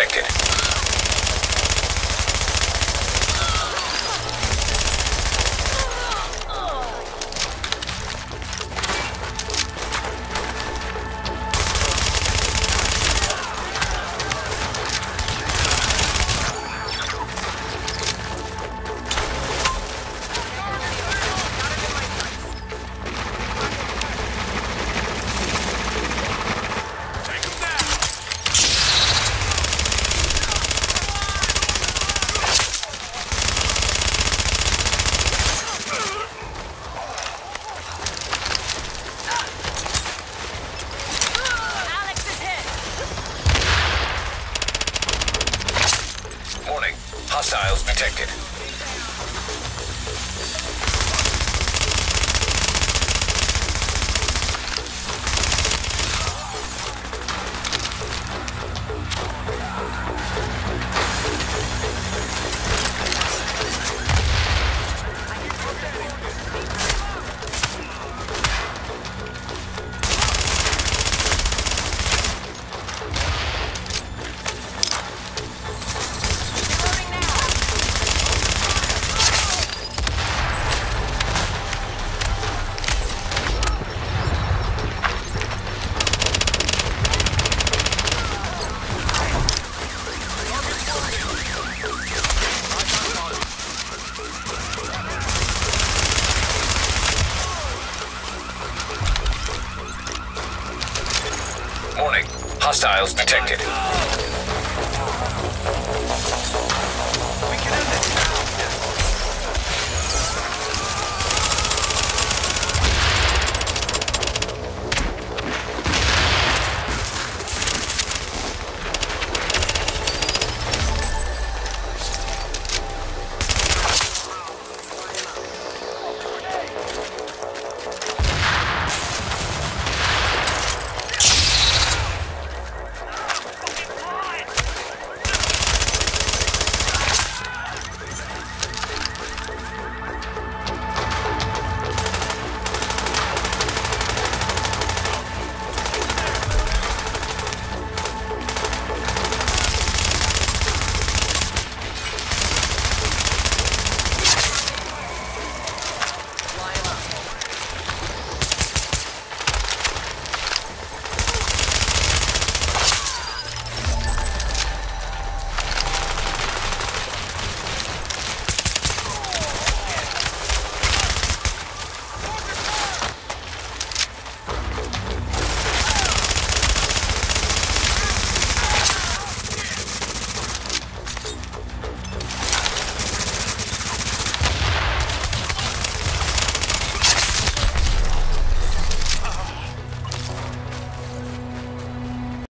detected. Detected.